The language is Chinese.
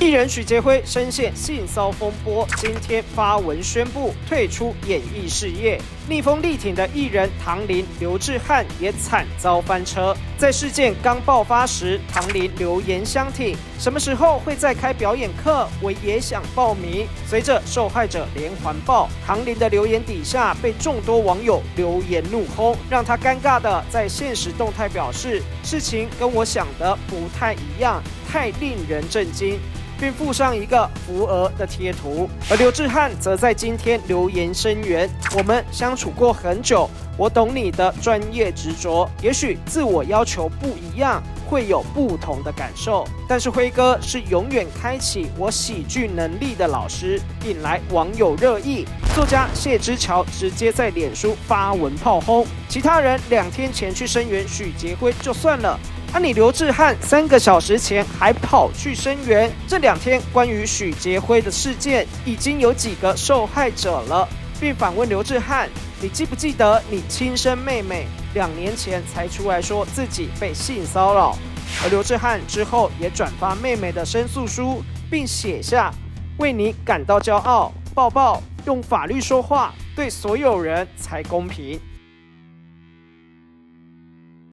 艺人许杰辉深陷性骚风波，今天发文宣布退出演艺事业。逆风力挺的艺人唐林、刘志汉也惨遭翻车。在事件刚爆发时，唐林留言相挺：“什么时候会再开表演课？我也想报名。”随着受害者连环爆，唐林的留言底下被众多网友留言怒轰，让他尴尬的在现实动态表示：“事情跟我想的不太一样，太令人震惊。”并附上一个扶额的贴图，而刘志汉则在今天留言声援：“我们相处过很久，我懂你的专业执着。也许自我要求不一样，会有不同的感受。但是辉哥是永远开启我喜剧能力的老师，引来网友热议。作家谢之桥直接在脸书发文炮轰，其他人两天前去声援许杰辉就算了。”而你刘志汉三个小时前还跑去声援，这两天关于许杰辉的事件已经有几个受害者了，并反问刘志汉：“你记不记得你亲生妹妹两年前才出来说自己被性骚扰？”而刘志汉之后也转发妹妹的申诉书，并写下：“为你感到骄傲，抱抱，用法律说话，对所有人才公平。”